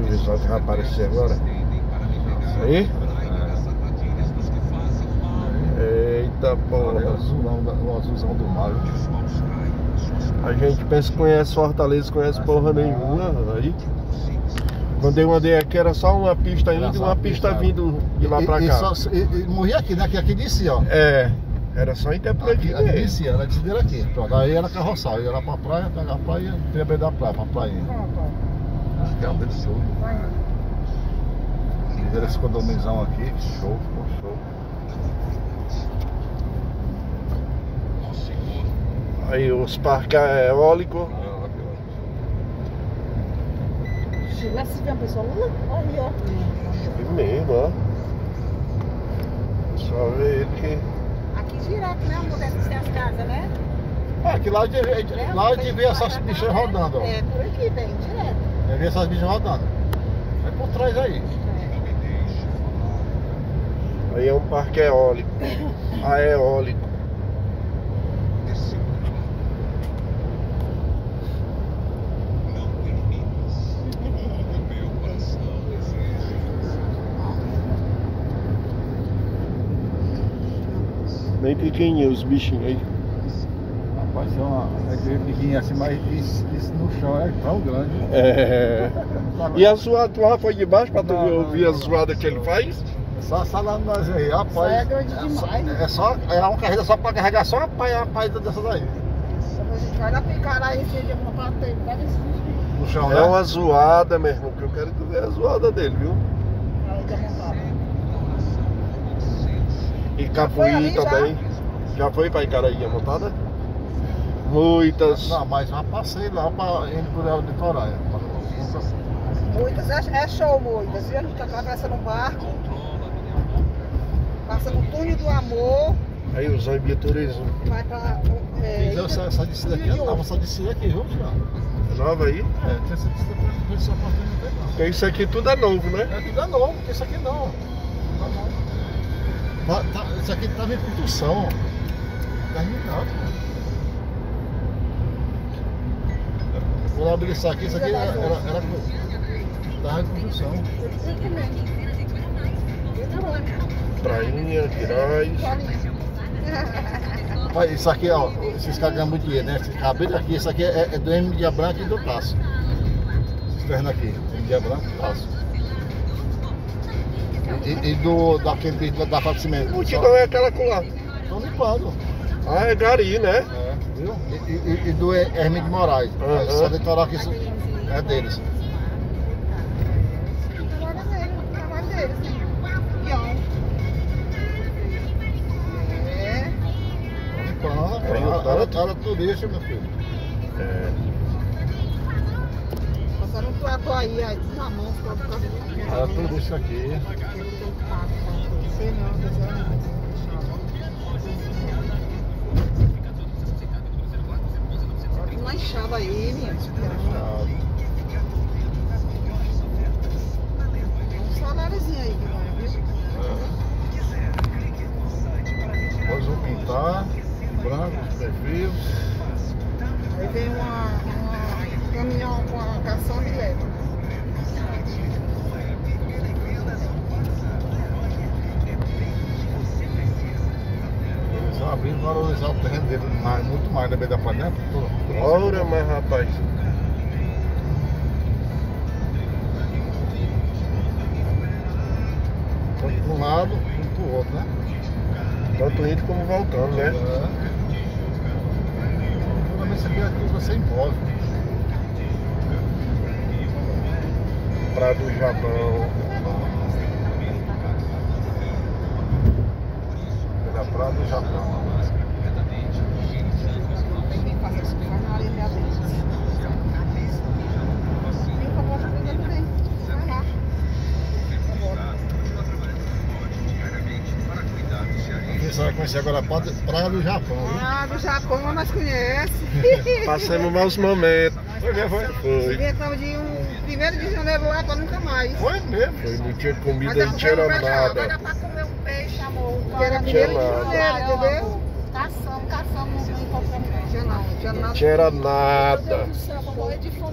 vai aparecer agora. Aí? Eita porra. O azulão, o azulzão do mar. A gente pensa que conhece Fortaleza, conhece porra nenhuma. Aí. Quando eu andei aqui era só uma pista indo e uma pista vindo de lá pra E, cá. só, e, e morria aqui, né? Aqui, aqui descia, ó. É, era só até por aqui mesmo. descia, era descia aqui. Pronto, aí era carroçal, ia lá pra praia, pegar a praia, ia beber da praia, pra praia. Aqui é um absurdo. Fizeram esse condomínio aqui, show, ficou show. Aí os parques eólicos. Lá se vê uma pessoa lá, ali, ó. E mesmo, ó. Só ver ele que. Aqui direto, né? Amor, deve ser as casas, né? Ah, aqui lá de, de- lá de ver essas bichas rodando, ó. É, por aqui, bem, direto. É ver essas bichas rodando. Vai por trás aí. Aí é um parque eólico. Aeólico. Nem pequenininho os bichinhos aí. Rapaz, é uma é aquele pequenininho assim, mas isso, isso no chão é tão grande. É. E a zoada, tu lá foi de baixo pra tu Não, ver- não, ouvir a não. zoada que ele faz? Só salando nós aí, rapaz. é grande só- demais, né? É só, é uma carreira só pra carregar só uma paia, uma paia dessa daí. A gente vai lá picar aí, se ele ter, dá esse. No chão, É né? uma zoada, meu irmão, que eu quero tu ver a zoada dele, viu? Montava. E Capuí também. Já foi pra Icaraí a montada? Muitas. Não, mas já passei lá pra indo por ela de Toraia. Muitas, é, é show, muitas, viu? A gente atravessa no barco, passa no túnel do amor, Aí o Zambia Turismo. vai pra. É, essa, essa descida aqui, eu tava essa descida aqui, viu, Thiago? É nova aí? É, tem essa descida pra ver se eu posso não tem não. Porque isso aqui tudo é novo, né? É tudo é novo, porque isso aqui não. Tá não. Tá, tá, isso aqui tava em construção. Terminado. Quando abri isso aqui, isso aqui era, era, era tava em construção. Prainha, Quirais. Mas isso aqui, ó, esses caras ganham muito dinheiro, né? Esse cabelo aqui, isso aqui é, é do M Dia Branco e do Taço. Esse terreno aqui, M Dia Branco e Taço. E, e do, daquele da, fábrica de cimento. Multidão é aquela colar. Estão limpando. Ah, é Gari, né? É, viu? E, e, e do Hermínio de Moraes. Aham. Esse litoral aqui isso é deles. Deles, né? Peão. É. Limpando, Aí o era, era turista, meu filho. É. Passaram um plato aí, aí na mão, ficou por causa do Era turista aqui. Sei não, não. Enxada aí, minha. Ah, Um saláriozinho aí viu? Depois vão pintar, branco, perfil. Aí vem uma, uma um caminhão com a caçamba e leva. E valorizar o terreno dele mais, muito mais na beira da né? Ora, mas rapaz. Tanto para um lado como para o outro, né? Tanto indo como voltando, né? É. Toda vez que você vem aqui, você envolve. Praia do Japão. Vai lá. Com a bola. Quem sabe conhecer agora a praia do Japão, viu? Ah, do Japão nós conhece. Passamos maus momentos. Foi mesmo, foi? Foi. Inventamos de um primeiro de janeiro lá pra nunca mais. Foi mesmo. Foi, não tinha comida, é não tinha nada. Era pra comer um peixe, amor. Não Que era tinha primeiro de nada. janeiro, entendeu? Caçamos, caçamos, não encontramos. Tinha não, tinha Não nada. tinha Meu nada. Deus do céu, vou morrer de fome.